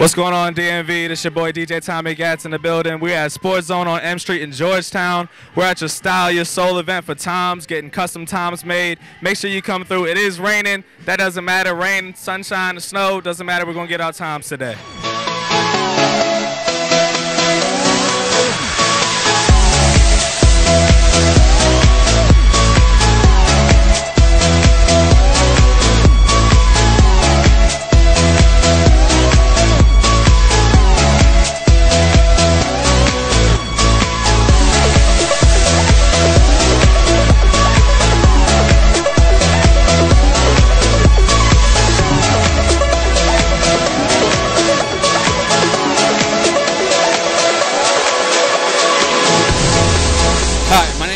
What's going on, DMV? This your boy DJ Tommy Gats in the building. We're at Sports Zone on M Street in Georgetown. We're at your Style Your Soul event for Toms, getting custom Toms made. Make sure you come through. It is raining. That doesn't matter. Rain, sunshine, snow, doesn't matter. We're going to get our Toms today.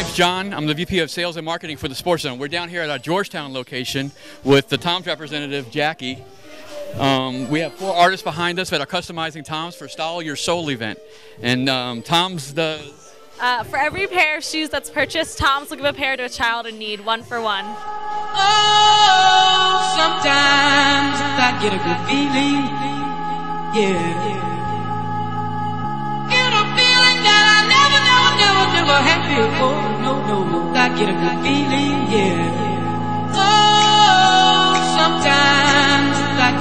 Name's John. I'm the VP of Sales and Marketing for the Sports Zone. We're down here at our Georgetown location with the Toms representative, Jackie. Um, we have four artists behind us that are customizing Toms for Style Your Soul event. And um, Toms does Uh, for every pair of shoes that's purchased, Tom's will give a pair to a child in need, one for one. Oh, sometimes I get a good feeling. Yeah. Get a feeling that I never, never, never, never